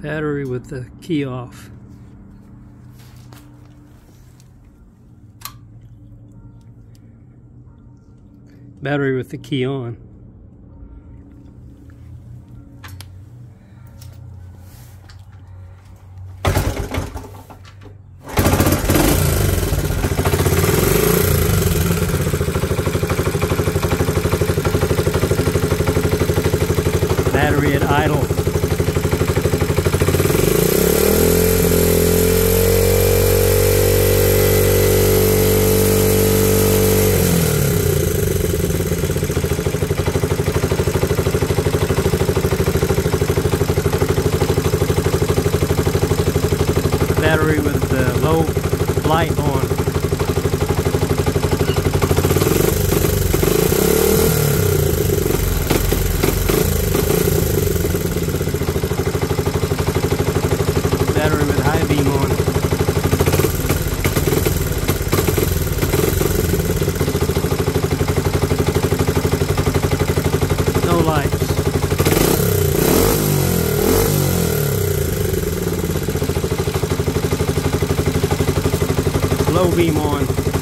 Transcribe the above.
Battery with the key off. Battery with the key on. Battery at idle. Battery with the low light on. Battery with high beam on. No lights. Low beam on.